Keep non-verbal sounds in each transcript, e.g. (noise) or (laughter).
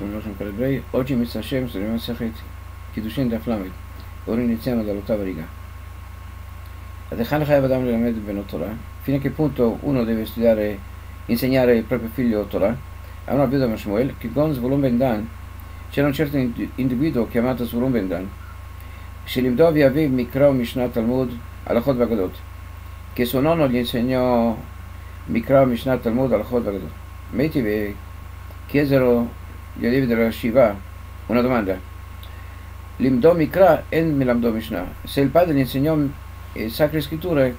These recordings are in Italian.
Shalom Aleichem Calabrei. Oggi Mitzvah Hashem studiamo Sechet Kiddushin Daf Lamed. Ora iniziamo dall'ottava riga. Adechan Chayav Adam Lelamed Ben Torah. Fino a che punto uno deve studiare, insegnare il proprio figlio Torah? A una viuda Mashmuel, che con Zvolum Ben Dan c'era un certo individuo chiamato Zvolum Ben Dan. Shelimdov Yaviv Mikra Mishnah Talmud Alachot Vagadot. Che suo nonno gli insegnò Mikra Mishnah Talmud Alachot Vagadot. Metive chiesero gli allievi della Shiva una domanda. Limdo Mikra en Milamdo Mishnah. Se il padre gli insegnò le sacre scritture,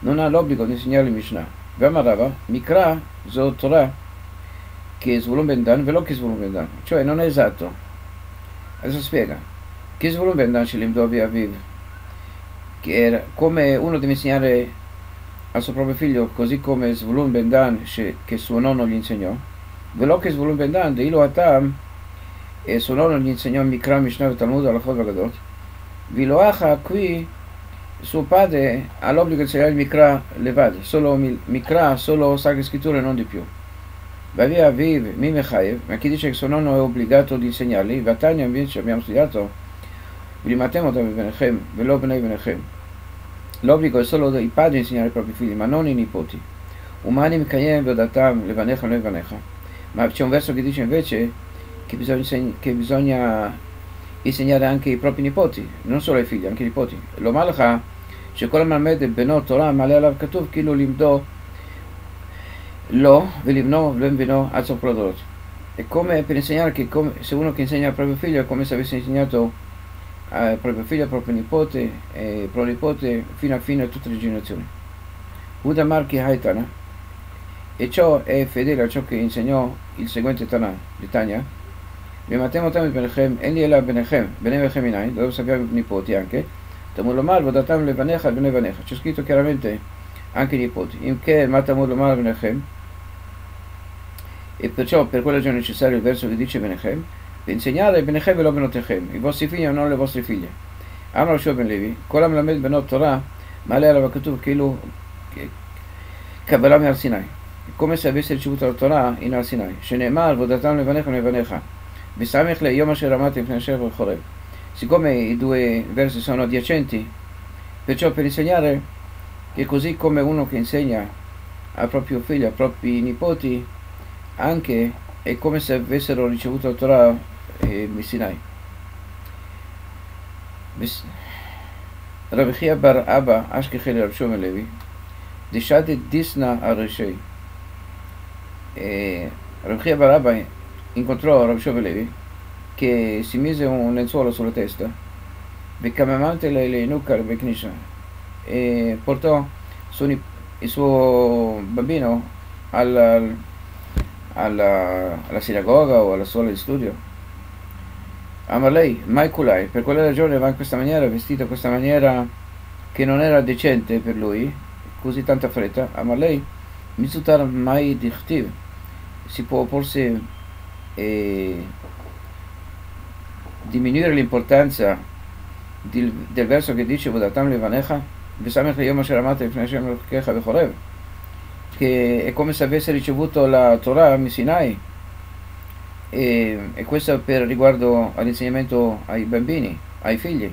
non ha l'obbligo di insegnare Mishnah. Vamarava, Mikra, zo Torah, che Zvulun Bendan, velo che Zvulun Bendan. Cioè non è esatto. Adesso spiega. Che Zvulun Bendan ce limdo via Aviv. Che era come uno deve insegnare al suo proprio figlio, così come Zvulun Bendan, che suo nonno gli insegnò. ולא כזבולון בן דן, דאילו הטעם, suo nonno gli insegnò Mikra, Mishnah e Talmud alla Chod Vagadot, Viloacha qui suo padre ha l'obbligo di insegnare il Mikra levad, solo Mikra, solo Sacre Scritture, non di più. Vavia Aviv, Mimechaev, ma chi dice che suo nonno è obbligato di insegnarli, Vatania invece abbiamo studiato, Vilimatemo da Benechem, Velo Benei Benechem. L'obbligo è solo dei padri di insegnare i propri figli, ma non i nipoti. Umani Mikayem Vedatam Levanecha Levanecha. Ma c'è un verso che dice invece che bisogna, che bisogna insegnare anche ai propri nipoti, non solo ai figli, anche ai nipoti. Lo malcha, שכל המלמד את בנו תורה מעלה עליו כתוב כאילו לימדו לו ולבנו ולבנו עד סוף כל הדורות. È come per insegnare che come, se uno che insegna al proprio figlio è come se avesse insegnato al proprio figlio, al proprio nipote e al proprio nipote fino a fine a tutte le generazioni. Uda Marchi Haitana e ciò è fedele a ciò che insegnò il seguente Tanà di Tanya. Rimatem otam benechem, en li ela benechem, bene benechem inain, dove sappiamo i nipoti anche. Tamur lomar, vodatam levanecha, bene vanecha. C'è scritto chiaramente anche i nipoti. In che matamur lomar benechem. E perciò per quella ragione è necessario il verso che dice benechem, per insegnare benechem e lo benotechem, i vostri figli e non le vostre figlie. Amar Shua ben Levi, kolam lamed benot Torah, ma lei aveva כתוב כאילו קבלה מהר סיני come se avesse ricevuto la Torah in Al Sinai, Shenemar, Vodatam Levanecha Levanecha, Bisamech le Yom Asher Amat Infnasher Choreb. Siccome i due versi sono adiacenti, perciò per insegnare che così come uno che insegna a proprio figlio, a propri nipoti, anche è come se avessero ricevuto la Torah eh, in Sinai. Rabbi Chia bar Abba, Ashkechel Rabshom Levi, Dishadit Disna Arashei, e Rabbi Barabba incontrò Rabbi Levi che si mise un lenzuolo sulla testa e portò il suo bambino alla, alla, alla, sinagoga o alla scuola di studio. Amalei, mai kulai, per quella ragione va in questa maniera, vestito in questa maniera che non era decente per lui, così tanta fretta. Amalei, Mitsutar mai dichtiv si può forse eh, diminuire l'importanza del, del, verso che dice Vodatam Levanecha, che è come se avesse ricevuto la Torah a Sinai, e, e questo per riguardo all'insegnamento ai bambini, ai figli.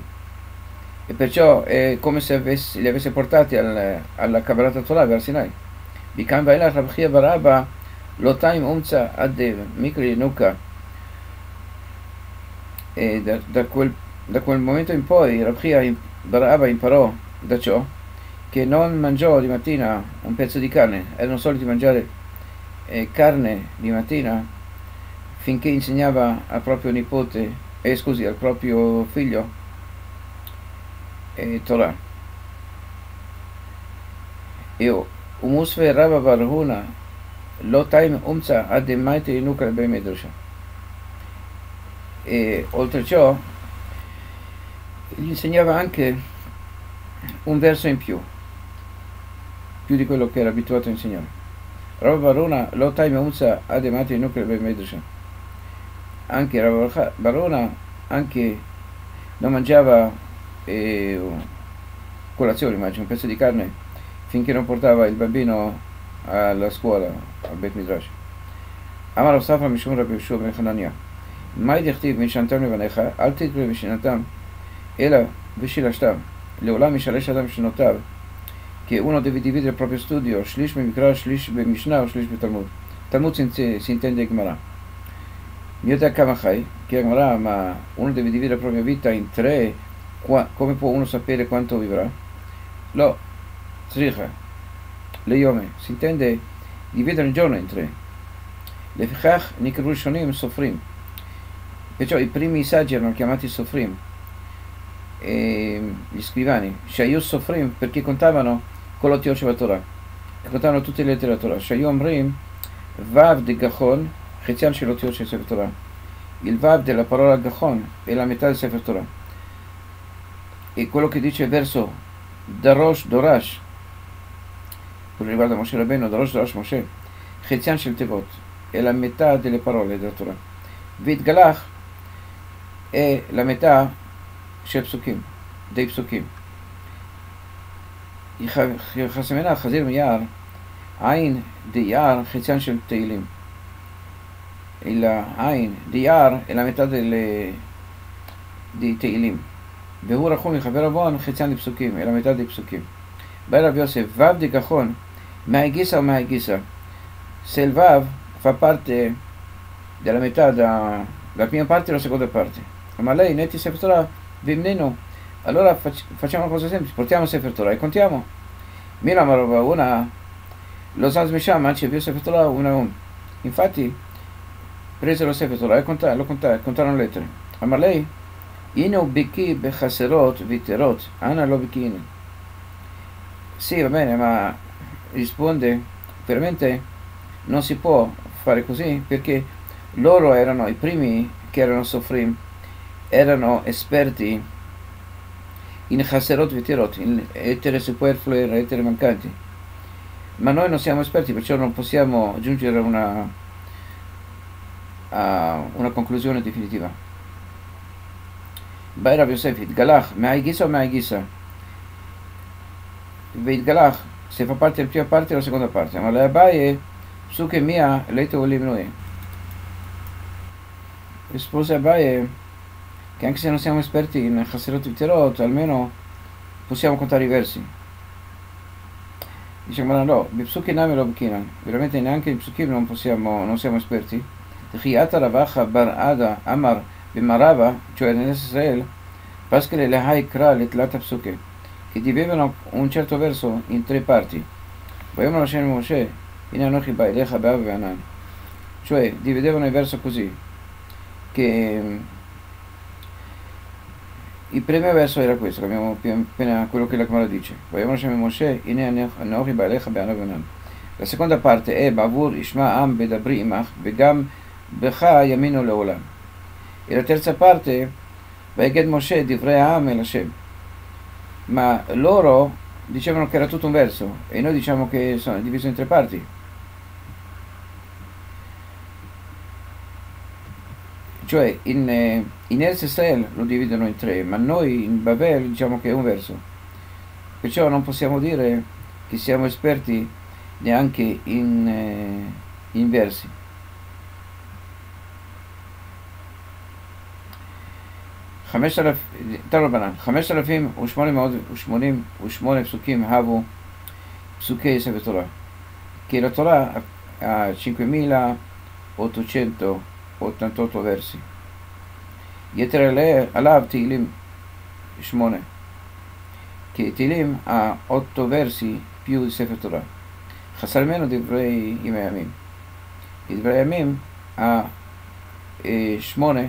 E perciò è come se avesse, li avesse portati al, alla Kabbalat Torah verso Sinai. Bikam Vailach Rabchia Barabba lo time umza ad Mikri Nuka e da, da, quel, da, quel, momento in poi Rabchia Baraba imparò da ciò che non mangiò di mattina un pezzo di carne, erano soliti mangiare eh, carne di mattina finché insegnava al proprio nipote, eh, scusi, al proprio figlio eh, Torah. E Umusve Rabba Barhuna lo time umbza ad dem maite inuk al be medrasha. E oltre ciò gli insegnava anche un verso in più, più di quello che era abituato a insegnare. Rav Barona lo time umbza ad dem maite inuk al be medrasha. Anche Rav Barona anche non mangiava eh, colazione, immagino, un pezzo di carne finché non portava il bambino אה, לא על הסקואלה, על בית מדרש. אמר רב ספרא משום רבי יהושע בן חנניה, מה דכתיב משנתם לבניך, אל תקרא משנתם, אלא בשילשתם, לעולם ישלש אדם שנותיו, כאונו דוידיבידיה פרופי סטודיו, שליש במקרא, שליש במשנה או שליש בתלמוד. תלמוד סינתן די גמרא. מי יודע כמה חי, כי הגמרא, מה אונו deve dividere la אינטרה, קומי פה אונו qua, come può לא, צריכה. le yome, si intende dividere il giorno in tre. Le fichach nikrushionim soffrim, perciò i primi saggi erano chiamati soffrim, gli scrivani, shayu soffrim, perché contavano coloti Yoshua Torah, contavano tutte le lettere Torah, shayu omrim, vav de gachon, chetian shelot Yoshua Torah, il vav della parola gachon è la metà del Sefer Torah. E quello che dice il verso Darosh Dorash, ולרבד משה רבנו, דרוש דרש משה, חציין של תיבות, אלא מתה דלפרעה לידי התורה. והתגלח אה, אל המתה של פסוקים, די פסוקים. יחסמנה חזיר מיער, עין דיער חציין של תהילים. אלא עין דיער אלא מתה דתהילים. והוא רחום מחבר עוון חציין לפסוקים, אלא מתה דפסוקים. Barab Yosef, Vav de cajón, Mahegisa o Mahegisa. Se il Vav fa parte della metà da, la prima parte e la seconda parte. Ma lei netti Sefer Torah, Vimneno. Allora fac, facciamo una cosa semplice, portiamo Sefer Torah e contiamo. Mira Marova, una, lo Zaz Meshama, c'è più Sefer Torah, una un. Infatti, presero Sefer Torah e contarono, lo contarono, contarono lettere. Ma lei, Inu Biki Bechaserot Viterot, Ana lo Lobikinu. Sì, va bene, ma risponde, veramente non si può fare così perché loro erano i primi che erano soffrim erano esperti in Haserot Vitirot, in etere superflue e etere mancanti. Ma noi non siamo esperti, perciò non possiamo giungere a una, a una conclusione definitiva. Bai Rabbi Yosef, Itgalach, Me'ai Gisa o Me'ai Gisa? Itgalach, se fa parte della prima parte o della seconda parte, ma la Abai su che mia, lei te vuole noi. Rispose Abai, che anche se non siamo esperti in Haserot Viterot, almeno possiamo contare i versi. Diciamo no, no, Bipsuki Nami lo Bkinan, veramente neanche in Psukim non, possiamo, non siamo esperti. Chiata Ravacha Bar Ada Amar Bimarava, cioè nel Israele, Paschele Lehai Kra Litlata Psuke, che dividevano un certo verso in tre parti. Cioè dividevano il verso così, che il primo verso era questo, che abbiamo appena quello che la Gemara dice. La seconda parte è Bavur Ishma Am Bedabri Imach Begam Becha Yamino Leolam. E la terza parte Vaiged Moshe Divrei Am El Hashem. Ma loro dicevano che era tutto un verso e noi diciamo che sono diviso in tre parti. Cioè in, eh, in Eretz Israel lo dividono in tre, ma noi in Babel diciamo che è un verso. Perciò non possiamo dire che siamo esperti neanche in, eh, in versi. 5,888 לא פסוקים הבו פסוקי יסף לתורה, Che מילה, אוטו צ'נטו, אוטנטוטו versi. יתר עליו תהילים 8. כי תהילים האוטו ורסי פיו ספר תורה. חסר ממנו דברי ימי הימים. דברי הימים, השמונה, אה,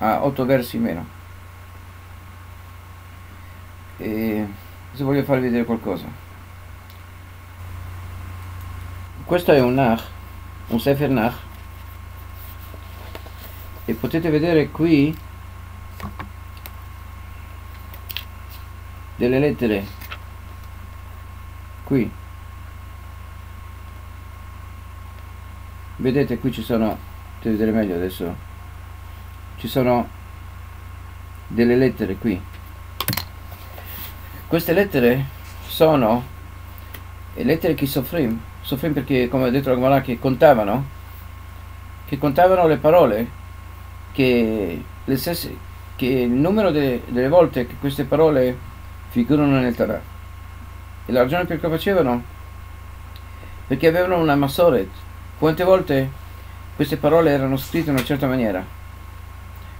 האוטו ורסי ממנו. E se voglio farvi vedere qualcosa. Questo è un Nach, un Sefer Nach e potete vedere qui delle lettere. Qui. Vedete qui ci sono potete vedere meglio adesso. Ci sono delle lettere qui queste lettere sono le lettere che soffrim soffrim perché come ha detto la Gemara che contavano che contavano le parole che, stesse, che il numero de, delle volte che queste parole figurano nel Torah. E la ragione per cui facevano? Perché avevano una masoret. Quante volte queste parole erano scritte in una certa maniera?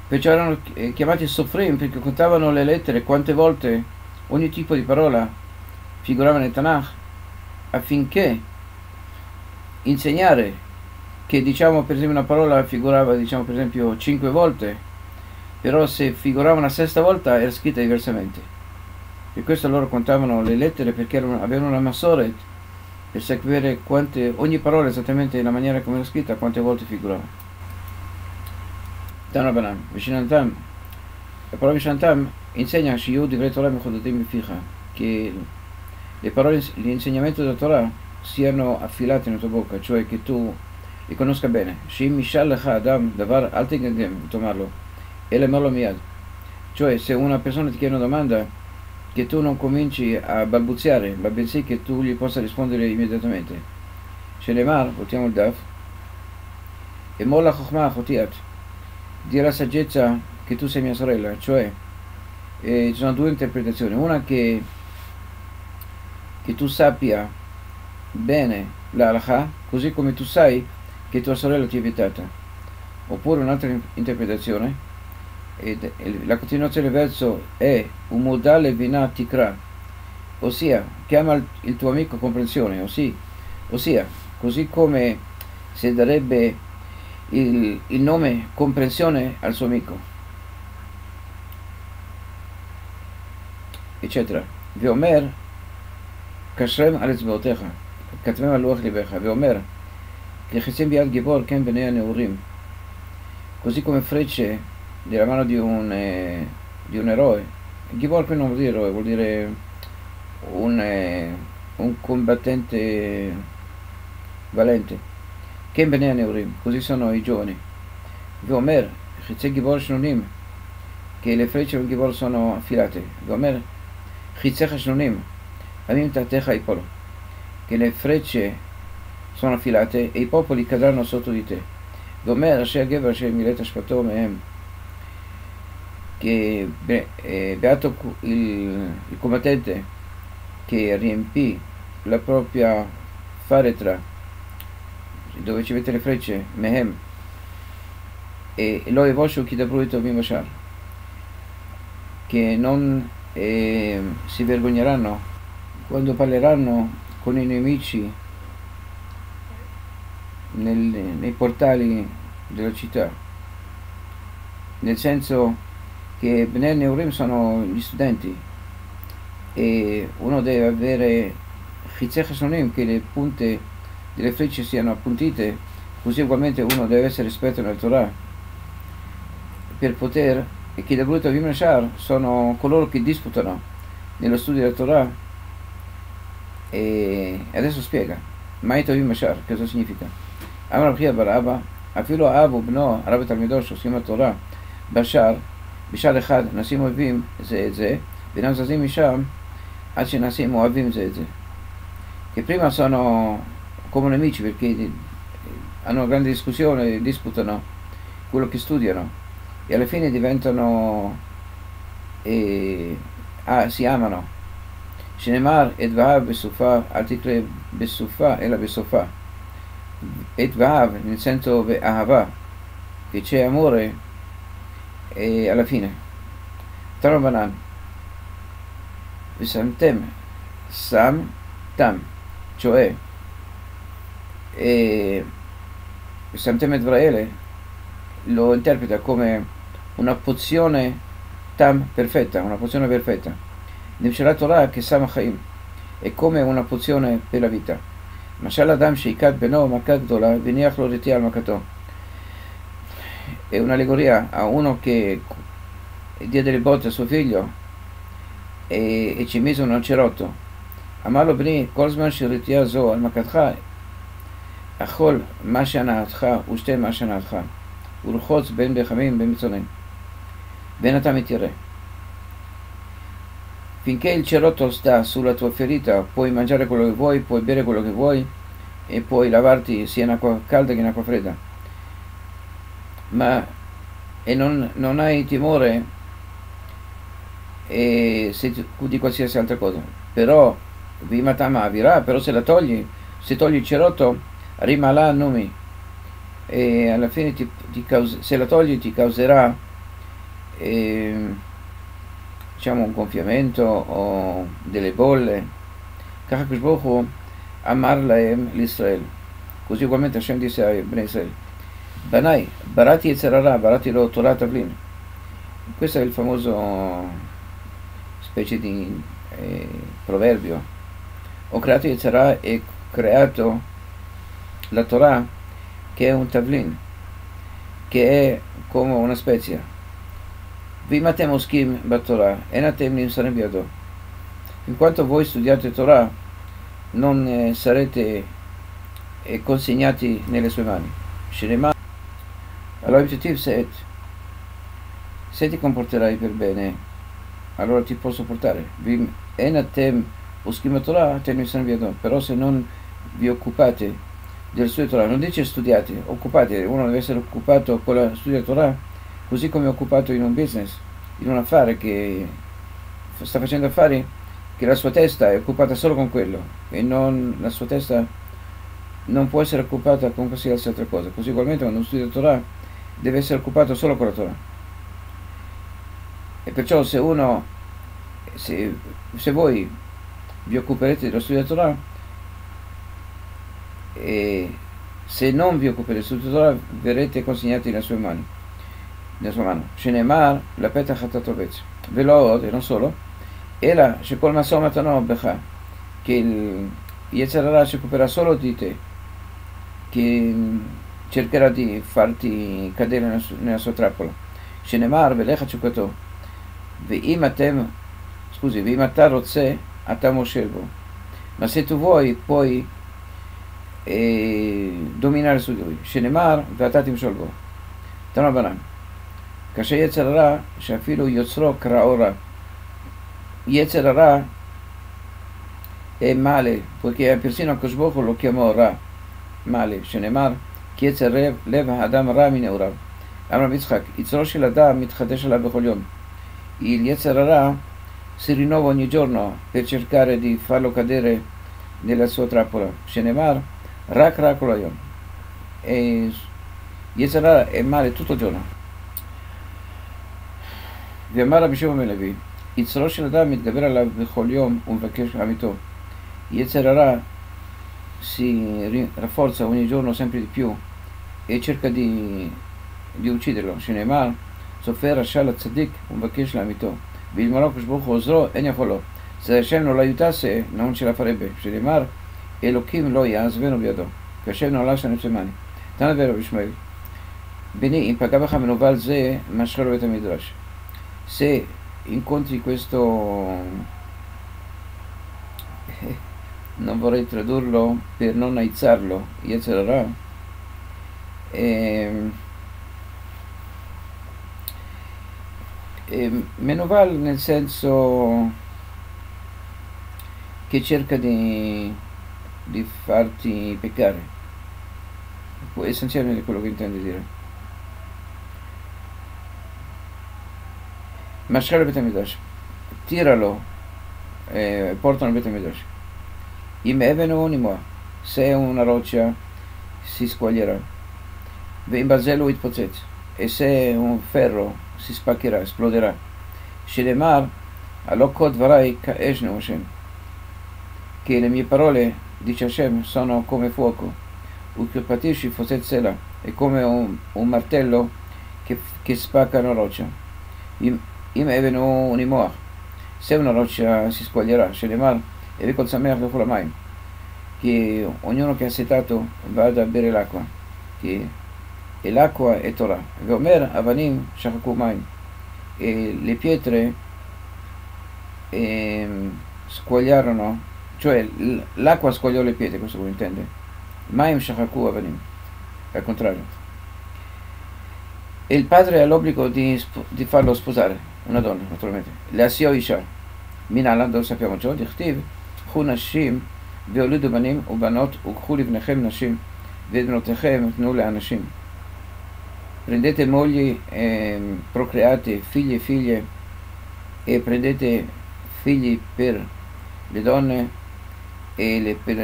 Perciò erano eh, chiamati Sofrim perché contavano le lettere quante volte ogni tipo di parola figurava nel Tanakh affinché insegnare che diciamo per esempio una parola figurava diciamo per esempio cinque volte però se figurava una sesta volta era scritta diversamente. Per questo loro contavano le lettere perché erano, avevano una massoret per sapere quante, ogni parola esattamente nella maniera come era scritta quante volte figurava. Tanabanan, Vishinantam la parola Vishinantam insegna Shiyu di Torah Ficha che le parole, l'insegnamento della Torah siano affilate nella tua bocca, cioè che tu li conosca bene. Le. Cioè se una persona ti chiede una domanda che tu non cominci a balbuziare, ma bensì che tu gli possa rispondere immediatamente. Shenemar, votiamo il Daf, e molla Chochma Chotiat, di saggezza che tu sei mia sorella, cioè eh, ci sono due interpretazioni, una che che tu sappia bene l'alha, così come tu sai che tua sorella ti è vietata. Oppure un'altra interpretazione, ed, la continuazione del verso è un modale vina tikra, ossia chiama il tuo amico comprensione, ossia, ossia così come si darebbe il, il nome comprensione al suo amico, eccetera. Veomer קשרם על אצבעותיך, כתבם על לוח ליבך, ואומר, כיחסים ביד גיבור כן בני הנעורים. Così come frecce della mano di un, eh, di un eroe. Ghibor qui non vuol dire eroe, vuol dire un, eh, un combattente valente. Ken bene neurim, così sono i giovani. Vomer, chizze ghibor shnunim, che le frecce del ghibor sono affilate. Vomer, chizze shnunim, Avim Tatecha Ipolo, che le frecce sono affilate e i popoli cadranno sotto di te. Gomer Asher Gever Asher Milet Ashpato Mehem, che eh, beato il, il combattente che riempì la propria faretra dove ci mette le frecce, Mehem, e lo evoscio chi da bruito Mimashar, che non eh, si vergogneranno. Quando parleranno con i nemici nel, nei portali della città, nel senso che Bnei Neurim sono gli studenti e uno deve avere Sonim che le punte delle frecce siano appuntite, così ugualmente uno deve essere esperto nel Torah. Per poter, e chi da voluto Vimashar sono coloro che disputano nello studio della Torah e adesso spiega. Mai Tovim Mashar, cosa significa? Amar Abhia Baraba, אפילו האב ובנו, הרב ותלמידו שעושים התורה, בשער, בשער אחד נעשים אוהבים זה את זה, ואינם זזים משם עד שנעשים אוהבים זה את זה. Che prima sono come nemici perché hanno una grande discussione, disputano quello che studiano e alla fine diventano e ah, si amano שנאמר את והב בסופה, אל תקרא בסופה אלא בסופה. את והב nel senso באהבה, che c'è amore e alla fine. Tarabanan. ושמתם, שם, תם, cioè e ושמתם את Vraele lo interpreta come una pozione tam perfetta, una pozione perfetta. נמשלה תורה כשם החיים, è come una pozione per la vita. משל אדם שהיכת בנו מכה גדולה והניח לו רתיע על מכתו. È un'allegoria a uno che diede le botte a suo figlio e, e ci mise un cerotto. אמר לו בני, כל זמן שרתיעה זו על מכתך, אכול מה שהנאתך ושתה מה שהנאתך, ורחוץ בין בחמים בין Venatami Tirè. Finché il cerotto sta sulla tua ferita, puoi mangiare quello che vuoi, puoi bere quello che vuoi e puoi lavarti sia in acqua calda che in acqua fredda. Ma e non, non hai timore e se di qualsiasi altra cosa. Però Vimatama virà, però se la togli, se togli il cerotto, rimalà a nomi. E alla fine ti, ti cause, se la togli ti causerà e, diciamo un gonfiamento o delle bolle Kakash Bohu Amar Laem l'Israel. Così ugualmente Hashem disse a Ibn Israel Banai, Barati Yetzerara, Barati lo Torah Tavlin. Questo è il famoso specie di eh, proverbio. Ho creato Yetzerara e ho creato la Torah che è un Tavlin che è come una spezia. ואם אתם עוסקים בתורה, אין אתם נמסרים בידו. In quanto voi studiate Torah, non eh, sarete eh, consegnati nelle sue mani. Shinema, allora l'obiettivo set, se ti comporterai per bene, allora ti posso portare. En atem uskim Torah, te mi biadon. Però se non vi occupate del studio Torah, non dice studiate, occupate, uno deve essere occupato con la studio Torah, così come occupato in un business, in un affare che sta facendo affari, che la sua testa è occupata solo con quello e non, la sua testa non può essere occupata con qualsiasi altra cosa. Così ugualmente quando uno studia Torah deve essere occupato solo con la Torah. E perciò se uno, se, se voi vi occuperete dello studio Torah, e se non vi occuperete dello studio Torah, verrete consegnati nelle sue mani. דזמנו, שנאמר, לפתח אתה תובץ, ולא עוד, אינו סולו, אלא שכל משא ומתנו בך, יצר הרע שכופרה סולו תיתה, cercherò di farti cadere nella sua שנאמר, ולך תשוקתו. ואם אתם, סקוזי, ואם אתה רוצה, אתה מושל בו. מעשה טובו פוי אה, דומינר סוגוי, שנאמר, ואתה תמשול בו. תנא בנן. כאשר יצר הרע, שאפילו יוצרו קראו רע. Yetzer Hara è male, poiché persino Akashboch lo chiamò Ra, male, שנאמר, כי יצר לב האדם רע מנעוריו. אמר יצחק, יצרו של אדם מתחדש עליו בכל יום. Il Yetzer Hara si rinnova ogni giorno per cercare di farlo cadere nella sua trappola. Shenemar, rak rak yom. E Yetzer Hara è male tutto il giorno. ואמר רבי שמעון בן לוי, יצרו של אדם מתגבר עליו בכל יום ומבקש עמיתו. יצר הרע si rafforza ogni giorno sempre di più e cerca di. שנאמר, סופר רשע לצדיק ומבקש לעמיתו. ואלמלא הקדוש ברוך הוא עוזרו, אין יכול לו. זה השם לא יותעשה, non ce la farebbe. שנאמר, אלוקים לא יעזבנו בידו. והשם נעלה שאני צמני. תנא ורב ישמעאל. בני, אם פגע בך מנוול זה, משכה לו בית המדרש. Se incontri questo (laughs) non vorrei tradurlo per non aizzarlo Yetzerara e, e Menoval nel senso che cerca di, di farti peccare. Essenzialmente quello che intende dire Mascare il Betamigdash, tiralo, eh, portano il Betamigdash. Im eveno onimo, se è una roccia si squaglierà. Ve in baselo it potet, e se è un ferro si spaccherà, esploderà. Shilemar, allokot varai ka eshne Hashem, che le mie parole, dice Hashem, sono come fuoco. Ukyopatisci potet sela, è come un, un martello che, spacca una roccia. אבן הוא נימוח, se una roccia si squaglierà, Shelemar, e vi col Sameach dopo la mai, che ognuno che ha setato vada a bere l'acqua, che e l'acqua è Torah. Veomer avanim shachaku maim, e le pietre eh, squagliarono, cioè l'acqua squagliò le pietre, questo vuol intende. Maim shachaku avanim, al contrario. E il padre ha l'obbligo di, di farlo sposare una donna, naturalmente. להסיעו אישה. מן העולם לא sappiamo ciò, דכתיב, קחו נשים והולידו בנים ובנות, וקחו לבניכם נשים, ואת בנותיכם תנו לאנשים. prendete mogli, eh, procreate figli e figlie e prendete figli per le donne e le, per,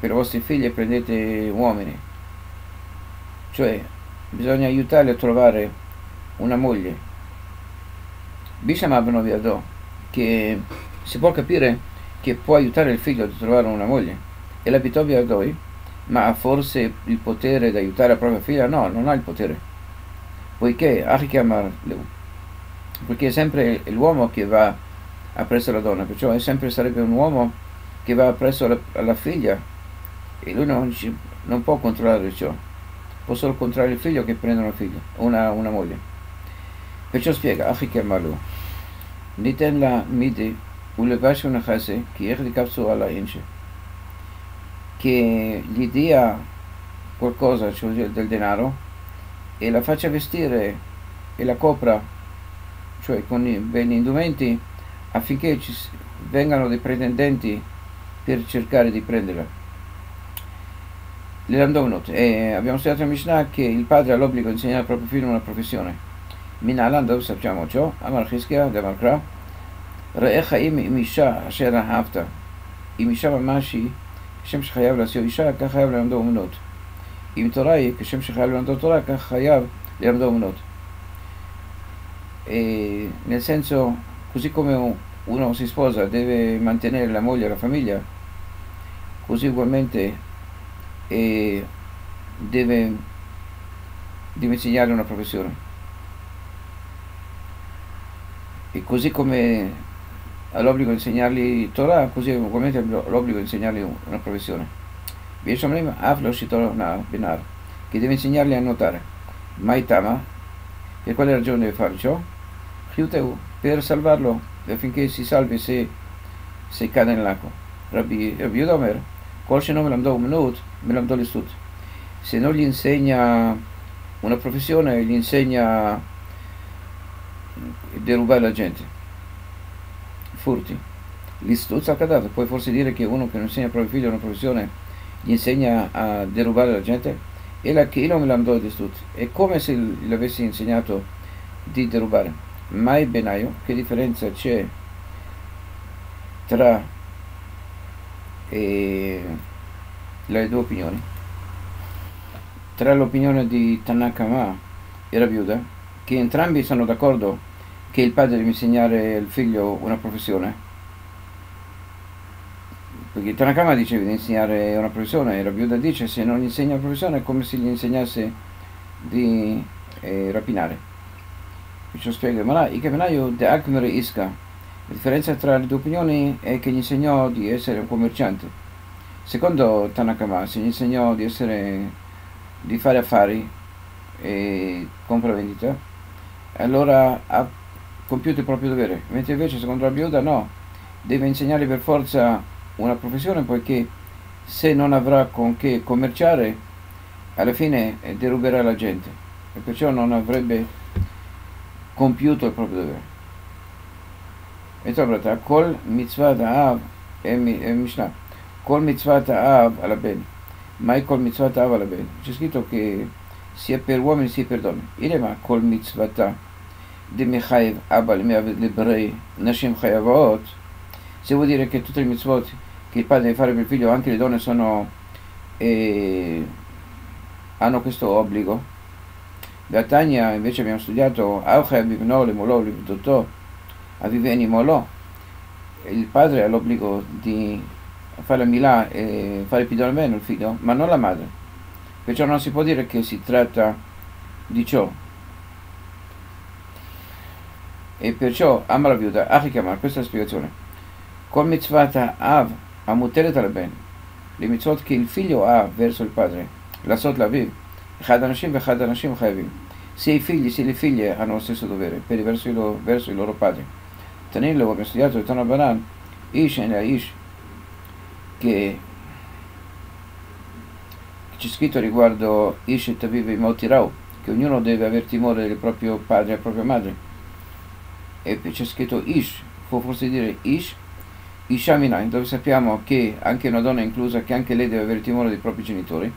per i vostri figli prendete uomini. Cioè bisogna aiutarli a trovare una moglie. Bisham Abno Viadò, che si può capire che può aiutare il figlio a trovare una moglie. E la Pitobia Adoi, ma ha forse il potere di aiutare la propria figlia? No, non ha il potere. Poiché perché è sempre l'uomo che va appresso alla donna, perciò è sempre sarebbe un uomo che va appresso alla, alla figlia e lui non, non, può controllare ciò, può solo controllare il figlio che prende una figlia, una, una moglie. Perciò spiega, Achiamalu, Niten la midi ולבש ונכסה, כי איך לקפסו alla ince, che gli dia qualcosa, cioè del denaro, e la faccia vestire e la copra, cioè con i beni indumenti, affinché ci vengano dei pretendenti per cercare di prenderla. L'Ilandovnot, e abbiamo studiato in Mishnah che il padre ha l'obbligo di insegnare al proprio figlio una professione. Minalandov sappiamo ciò, Amar Chizkia, Demarkra, ראה חיים עם אישה אשר אהבת. עם אישה ממש היא, כשם שחייב להשיא אישה, כך חייב ללמדו אומנות. אם תורה היא, כשם שחייב ללמדו תורה, כך חייב ללמדו אומנות. E nel senso, così come uno si sposa deve mantenere la moglie e la famiglia, così eh. E così come ha l'obbligo di insegnargli Torah, così ugualmente ha l'obbligo di insegnargli una professione. Che deve insegnargli a nuotare. Maitama, per quale ragione deve fare ciò? Per salvarlo, affinché si salvi se, se cade nell'acqua. Rabbi, Listut. Se non gli insegna una professione, gli insegna derubare la gente furti. L'istuzza accadato, puoi forse dire che uno che non insegna al proprio figlio una professione gli insegna a derubare la gente? E la che non me l'andò di stut. È come se gli avessi insegnato di derubare. Mai benaio, che differenza c'è tra eh, le due opinioni? Tra l'opinione di Tanakama e Rabiuda, che entrambi sono d'accordo che il padre deve insegnare al figlio una professione. Perché Tanakama dice di insegnare una professione e Rabiuda dice se non gli insegna una professione è come se gli insegnasse di eh, rapinare. Perciò spiega, ma là, Ikemenayo de Akmere Iska. La differenza tra le due opinioni è che gli insegnò di essere un commerciante. Secondo Tanakama, se gli insegnò di, essere, di fare affari e compra-vendita, allora ha compiuto il proprio dovere, mentre invece secondo la Biuda no, deve insegnare per forza una professione poiché se non avrà con che commerciare alla fine eh, deruberà la gente e perciò non avrebbe compiuto il proprio dovere. E troverete, col mitzvah av e Mishnah, col mitzvah av alla bene, mai col mitzvah av alla bene. C'è scritto che sia per uomini sia per donne. Irema col mitzvah Demechaiv Abal Lebrei Nashim Chayavot, se vuol dire che tutte le mitzvot che il padre deve fare per il figlio, anche le donne sono, eh, hanno questo obbligo. Da Tania invece abbiamo studiato Aviveni Molò. Il padre ha l'obbligo di fare la Milà e fare più almeno il figlio, ma non la madre. Perciò non si può dire che si tratta di ciò, e perciò ama la viuda, Achikama, questa è la spiegazione. Col mitzvata av amuteret al ben, le mitzvot che il figlio ha verso il padre, la sot la viv, chad anashim ve chad. Sia i figli sia le figlie hanno lo stesso dovere per verso il loro, verso il loro padre. Tanillo, abbiamo studiato il Tana Banan, Ish e Ish, che c'è scritto riguardo Ish e Taviv e Motirau, che ognuno deve aver timore del proprio padre e della propria madre e c'è scritto Ish, può forse dire Ish, Ishaminain, dove sappiamo che anche una donna è inclusa, che anche lei deve avere timore dei propri genitori.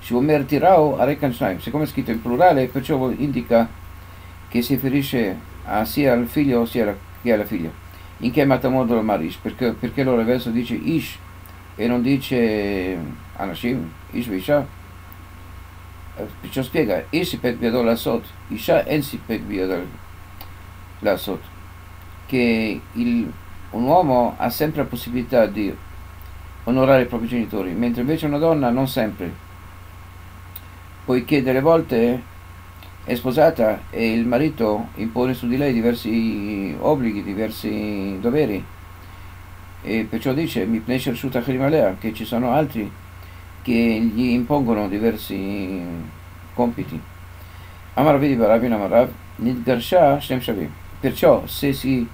Shomer Tirao Arekan Shnaim, siccome è scritto in plurale, perciò indica che si riferisce sia al figlio sia che alla figlia. In che modo lo Marish? Perché, perché allora verso dice Ish e non dice Anashim, Ish Visha? Perciò spiega, Ish pek biadol la sot, Isha en si biadol la sot. Che il, un uomo ha sempre la possibilità di onorare i propri genitori, mentre invece una donna non sempre, poiché delle volte è sposata e il marito impone su di lei diversi obblighi, diversi doveri e perciò dice mi pnesher shuta che ci sono altri che gli impongono diversi compiti. Amar vedi Barabin Nidgarsha Shem Shavim. Perciò se si,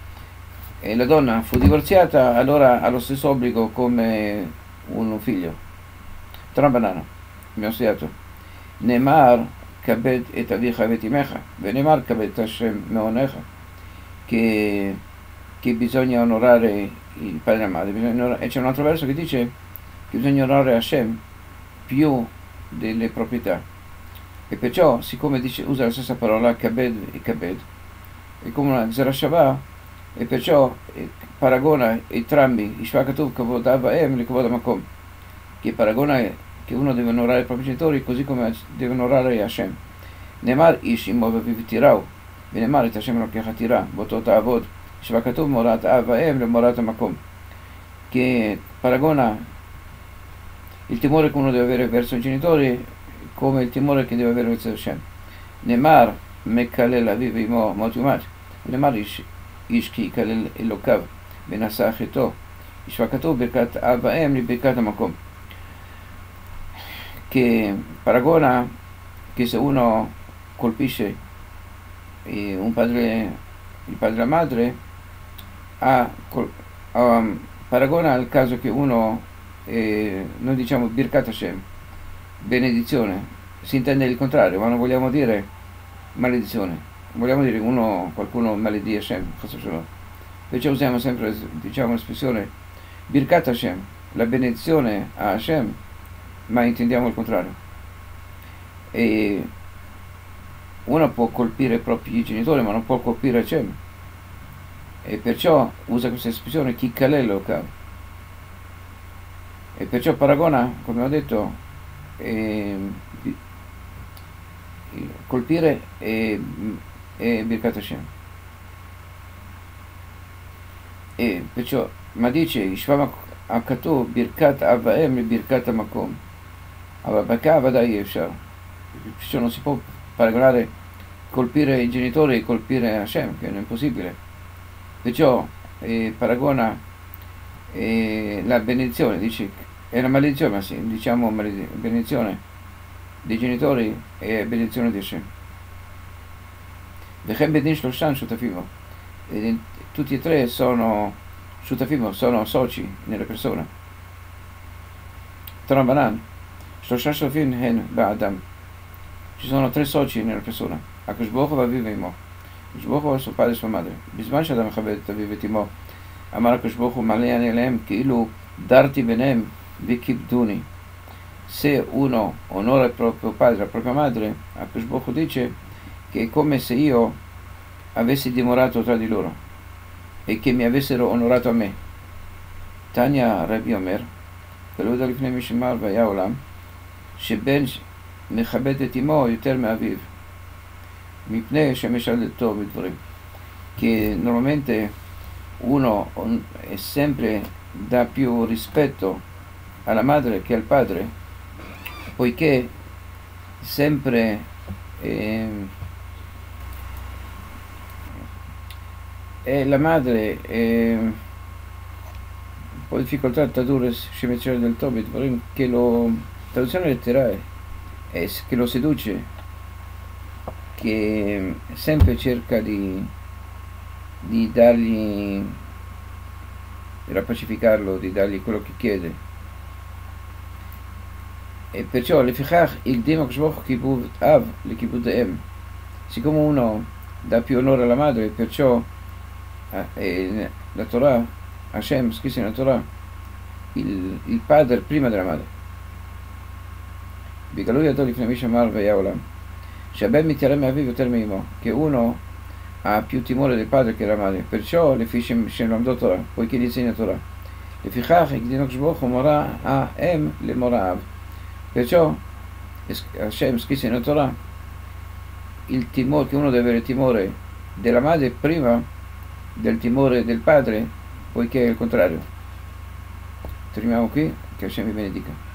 eh, la donna fu divorziata, allora ha lo stesso obbligo come un figlio. Trambanano, abbiamo studiato. Nemar kabet et avicha vetimecha, venemar kabet Hashem meonecha, che, che bisogna onorare il padre e la madre. e c'è un altro verso che dice che bisogna onorare Hashem più delle proprietà. E perciò, siccome dice, usa la stessa parola kabed e kabed, come una Zerashavah, e perciò eh, paragona entrambi, Ishvakatuv Kavod Avaem e Kavod Amakom, che paragona che uno deve onorare i propri genitori così come deve onorare Hashem. נאמר איש אמו ואביו תיראו, ונאמר את השם אלוקיך תירא, באותו תעבוד, שבה כתוב מורת אב ואם למורת המקום. Che paragona il timore che uno deve avere verso i genitori come il timore che deve avere verso Hashem. נאמר מקלל אביו ואמו מות יומת, ונאמר איש, איש כי יקלל אלוקיו ונשא חטאו. יש כתוב ברכת אב ואם לברכת המקום. che paragona che se uno colpisce eh, un padre, il padre e la madre, a, um, paragona al caso che uno, eh, noi diciamo Birkat Hashem, benedizione, si intende il contrario, ma non vogliamo dire maledizione, vogliamo dire uno, qualcuno maledì Hashem, invece usiamo sempre diciamo, l'espressione Birkat Hashem, la benedizione a Hashem, ma intendiamo il contrario. E uno può colpire i propri genitori, ma non può colpire Hashem. E perciò usa questa espressione Kikkalelo E perciò paragona, come ho detto, eh, colpire e, e Birkat Hashem. E perciò, ma dice, Ishvam Akato Birkat Avaem e Birkat Amakom. Avabaka Vadai Efshar. Perciò non si può paragonare colpire i genitori e colpire Hashem, che è impossibile. Perciò eh, paragona eh, la benedizione, dice, è una maledizione, ma sì, diciamo benedizione dei genitori e benedizione di Hashem. בדין שלושן שותפים בו. Tutti e tre sono שותפים sono soci nella persona. Trambanan, שלושה שותפים הן באדם. Ci sono tre soci nella persona. הקדוש ברוך הוא ואביו ואמו. הקדוש ברוך הוא e sua madre. בזמן שאדם מכבד את אביו ואת אמו, אמר הקדוש ברוך הוא מעלה אני עליהם כאילו דרתי ביניהם. Se uno onora il proprio padre e la propria madre, Akash Bokhu dice che è come se io avessi dimorato tra di loro e che mi avessero onorato a me. Tanya Rabbi Omer, ולא יודע לפני מי שמר והיה עולם, שבן מכבד את אמו יותר מאביו. מפני שמשלתו בדברים. Che normalmente uno è sempre dà più rispetto alla madre che al padre, poiché sempre eh, e la madre un po' difficoltà a tradurre Shemecere del Tobit, che lo traduzione letterale è che lo seduce che sempre cerca di, di dargli, di rapacificarlo, di dargli quello che chiede. אה, פירושו, לפיכך הקדים הקדוש ברוך הוא כיבוד אב לכיבוד האם. סיכום אונו, דא אונור על המדרי, לתורה, השם, סקיסין לתורה, il פרימה prima בגלוי ידו לפני מי שאמר והיה עולם. שהבן מתיירא מאביו יותר מאמו, כאונו הפיו תימור אל פאדר כרמרי, פירשו לפי שהם למדו תורה, פויקי ניצין התורה. לפיכך הקדים הקדוש ברוך הוא מורה האם למורה אב. Perciò Hashem scrisse nella Torah il timore, che uno deve avere timore della madre prima del timore del padre, poiché è il contrario. Terminiamo qui, che Hashem vi benedica.